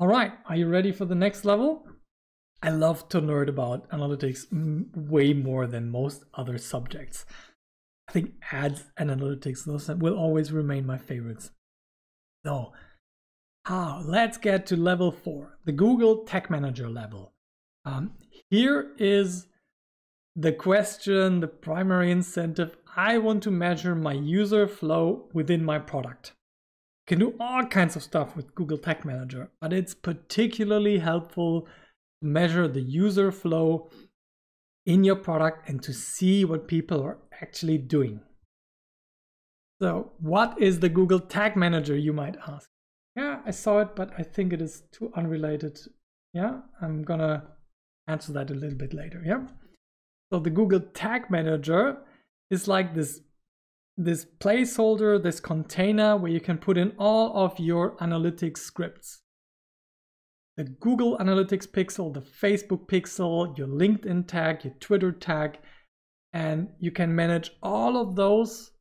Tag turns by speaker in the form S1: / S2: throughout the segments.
S1: All right, are you ready for the next level? I love to learn about analytics way more than most other subjects. I think ads and analytics, those will always remain my favorites. So, ah, let's get to level four, the Google Tag Manager level. Um, here is the question, the primary incentive. I want to measure my user flow within my product. You can do all kinds of stuff with Google Tag Manager, but it's particularly helpful to measure the user flow in your product and to see what people are actually doing. So what is the Google Tag Manager, you might ask? Yeah, I saw it, but I think it is too unrelated. Yeah, I'm gonna answer that a little bit later. Yeah. So the Google Tag Manager is like this, this placeholder, this container where you can put in all of your analytics scripts. The Google Analytics pixel, the Facebook pixel, your LinkedIn tag, your Twitter tag, and you can manage all of those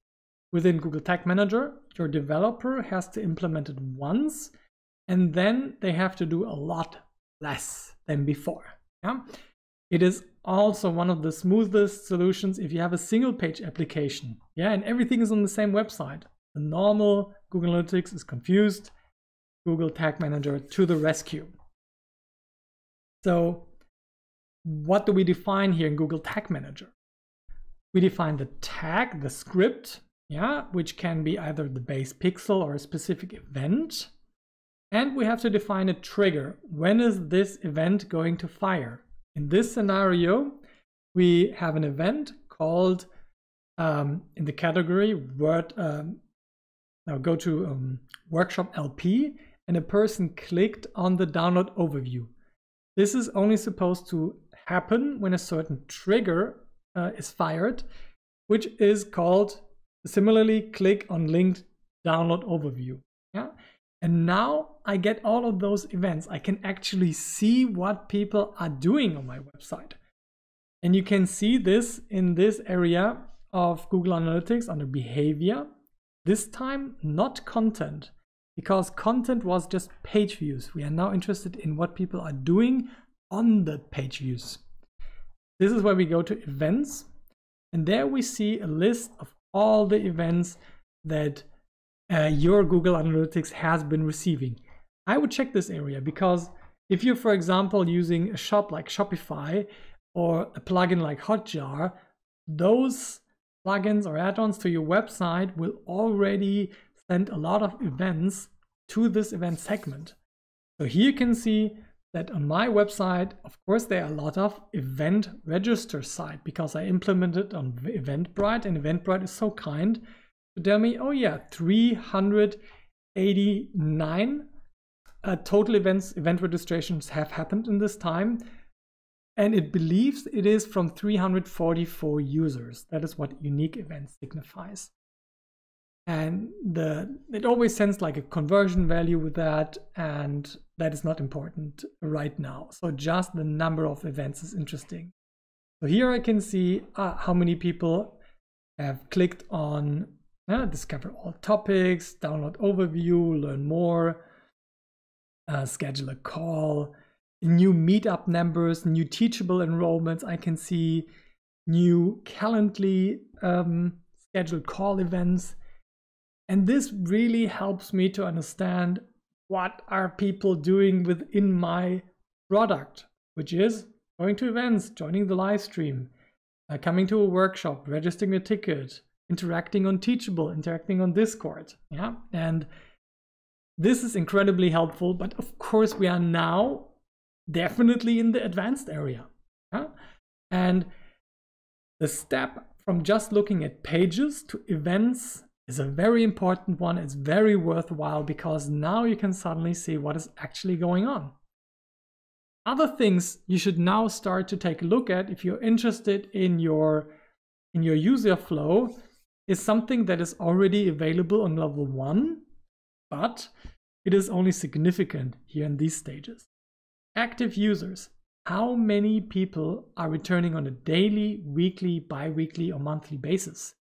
S1: within Google Tag Manager. Your developer has to implement it once, and then they have to do a lot less than before. Yeah? It is also one of the smoothest solutions if you have a single page application. Yeah, and everything is on the same website. The normal Google Analytics is confused. Google Tag Manager to the rescue. So what do we define here in Google Tag Manager? We define the tag, the script, yeah, which can be either the base pixel or a specific event. And we have to define a trigger. When is this event going to fire? In this scenario, we have an event called um, in the category word. Um, now go to um, workshop LP and a person clicked on the download overview. This is only supposed to happen when a certain trigger uh, is fired, which is called similarly click on linked download overview. Yeah. And now I get all of those events. I can actually see what people are doing on my website. And you can see this in this area of Google Analytics under behavior. This time, not content, because content was just page views. We are now interested in what people are doing on the page views. This is where we go to events. And there we see a list of all the events that uh, your Google Analytics has been receiving. I would check this area because if you're, for example, using a shop like Shopify or a plugin like Hotjar, those plugins or add-ons to your website will already send a lot of events to this event segment. So here you can see that on my website, of course, there are a lot of event register site because I implemented on Eventbrite and Eventbrite is so kind to tell me, oh yeah, 389 uh, total events, event registrations have happened in this time. And it believes it is from 344 users. That is what unique events signifies. And the it always sends like a conversion value with that, and that is not important right now. So just the number of events is interesting. So here I can see uh, how many people have clicked on uh, discover all topics, download overview, learn more, uh, schedule a call, new meetup numbers, new teachable enrollments. I can see new Calendly um, scheduled call events. And this really helps me to understand what are people doing within my product, which is going to events, joining the live stream, uh, coming to a workshop, registering a ticket, interacting on Teachable, interacting on Discord. Yeah, and this is incredibly helpful, but of course we are now definitely in the advanced area. Yeah? And the step from just looking at pages to events is a very important one. It's very worthwhile because now you can suddenly see what is actually going on. Other things you should now start to take a look at if you're interested in your in your user flow is something that is already available on level one but it is only significant here in these stages. Active users. How many people are returning on a daily, weekly, bi-weekly or monthly basis?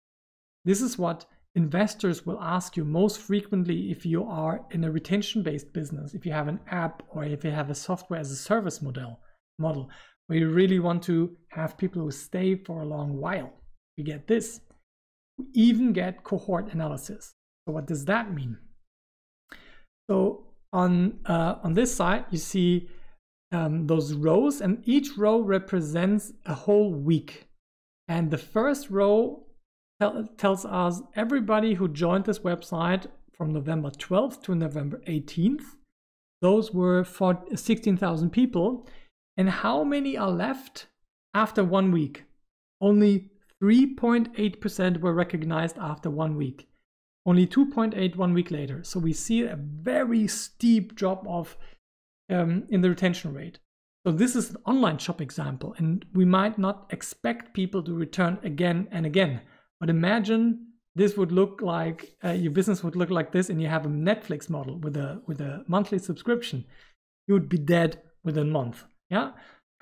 S1: This is what investors will ask you most frequently if you are in a retention based business, if you have an app or if you have a software as a service model, model where you really want to have people who stay for a long while. We get this. We even get cohort analysis. So what does that mean? So on, uh, on this side, you see um, those rows and each row represents a whole week. And the first row tell, tells us everybody who joined this website from November 12th to November 18th. Those were 16,000 people. And how many are left after one week? Only 3.8% were recognized after one week. Only 2.8 one week later. So we see a very steep drop off um, in the retention rate. So this is an online shop example, and we might not expect people to return again and again. But imagine this would look like uh, your business would look like this, and you have a Netflix model with a with a monthly subscription. You would be dead within a month. Yeah,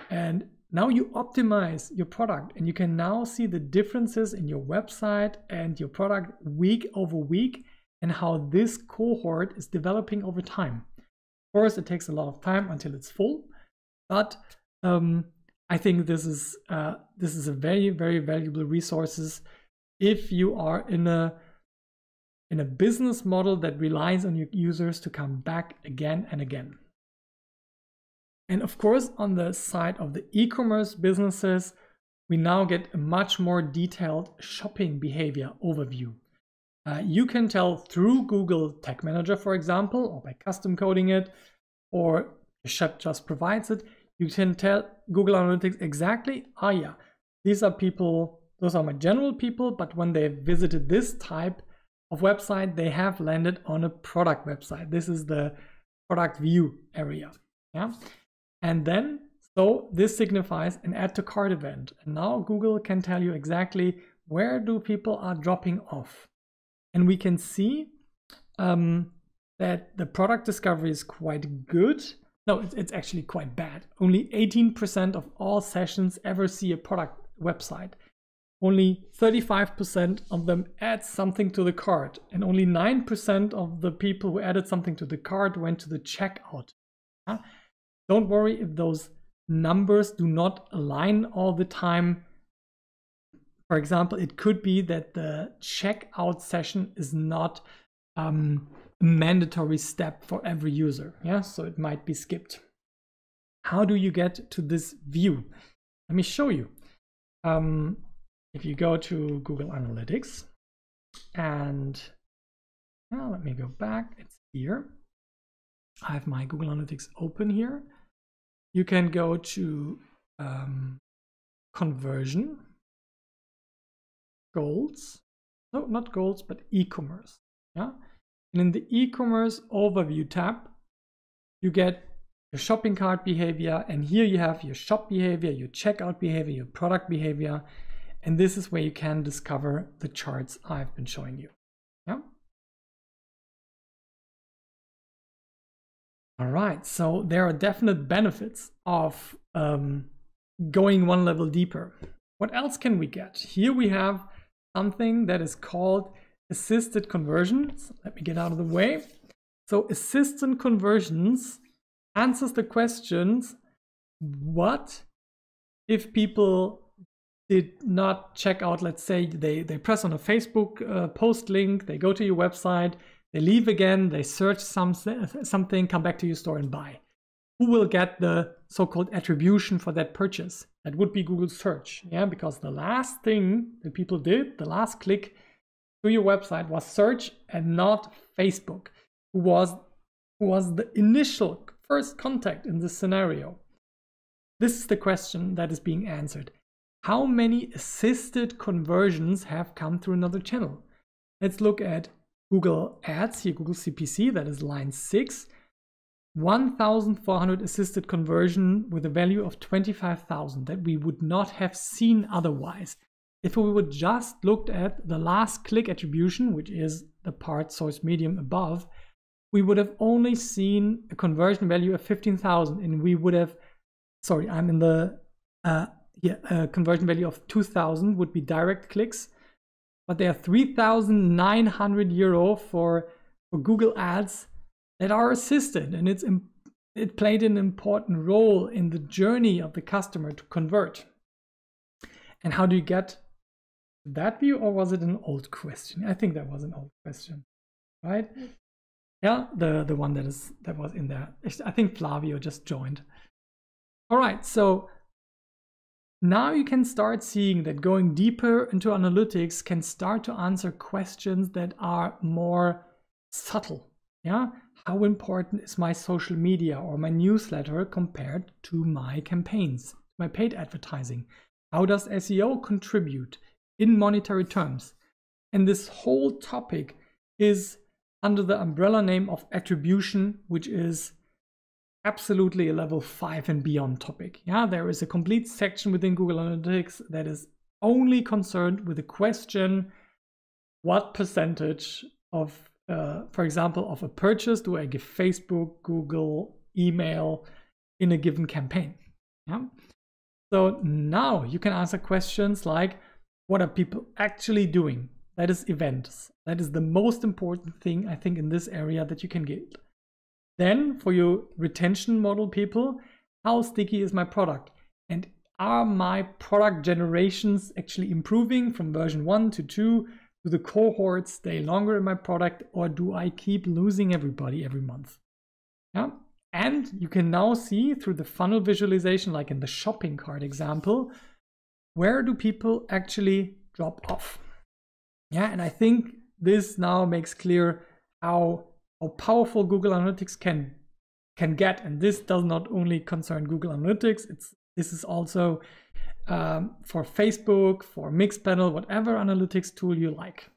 S1: and now you optimize your product, and you can now see the differences in your website and your product week over week, and how this cohort is developing over time. Of course, it takes a lot of time until it's full, but um, I think this is uh, this is a very very valuable resources if you are in a in a business model that relies on your users to come back again and again. And of course, on the side of the e-commerce businesses, we now get a much more detailed shopping behavior overview. Uh, you can tell through Google Tag Manager, for example, or by custom coding it, or the Shop just provides it. You can tell Google Analytics exactly, ah, yeah, these are people, those are my general people, but when they visited this type of website, they have landed on a product website. This is the product view area. Yeah. And then, so this signifies an add to cart event. And now Google can tell you exactly where do people are dropping off. And we can see um, that the product discovery is quite good. No, it's, it's actually quite bad. Only 18% of all sessions ever see a product website. Only 35% of them add something to the cart, and only 9% of the people who added something to the cart went to the checkout. Don't worry if those numbers do not align all the time for example, it could be that the checkout session is not um, a mandatory step for every user. Yeah, so it might be skipped. How do you get to this view? Let me show you. Um, if you go to Google Analytics and well, let me go back, it's here. I have my Google Analytics open here. You can go to um, conversion goals. No, not goals, but e-commerce. Yeah. And in the e-commerce overview tab, you get your shopping cart behavior. And here you have your shop behavior, your checkout behavior, your product behavior. And this is where you can discover the charts I've been showing you. All right, so there are definite benefits of um, going one level deeper. What else can we get? Here we have something that is called assisted conversions. Let me get out of the way. So assisted conversions answers the questions, what if people did not check out, let's say they, they press on a Facebook uh, post link, they go to your website, they leave again, they search some, something, come back to your store and buy. Who will get the so-called attribution for that purchase? That would be Google search, yeah, because the last thing that people did, the last click to your website was search and not Facebook, who was, who was the initial first contact in this scenario. This is the question that is being answered. How many assisted conversions have come through another channel? Let's look at Google Ads, here Google CPC, that is line 6. 1,400 assisted conversion with a value of 25,000 that we would not have seen otherwise. If we would just looked at the last click attribution, which is the part source medium above, we would have only seen a conversion value of 15,000 and we would have, sorry, I'm in the, uh, yeah, a conversion value of 2,000 would be direct clicks, but they are 3,900 euro for, for Google Ads that are assisted and it's it played an important role in the journey of the customer to convert. And how do you get that view or was it an old question? I think that was an old question, right? Mm. Yeah, the, the one that is that was in there. I think Flavio just joined. All right, so now you can start seeing that going deeper into analytics can start to answer questions that are more subtle. Yeah, how important is my social media or my newsletter compared to my campaigns, my paid advertising? How does SEO contribute in monetary terms? And this whole topic is under the umbrella name of attribution, which is absolutely a level five and beyond topic. Yeah, there is a complete section within Google Analytics that is only concerned with the question what percentage of, uh, for example, of a purchase do I give Facebook, Google, email in a given campaign? Yeah. So now you can answer questions like what are people actually doing? That is events. That is the most important thing I think in this area that you can get. Then for your retention model people, how sticky is my product? And are my product generations actually improving from version 1 to 2? Do the cohorts stay longer in my product or do I keep losing everybody every month? Yeah. And you can now see through the funnel visualization, like in the shopping cart example, where do people actually drop off? Yeah, and I think this now makes clear how how powerful Google Analytics can can get. And this does not only concern Google Analytics, it's this is also um, for Facebook, for Mixpanel, whatever analytics tool you like.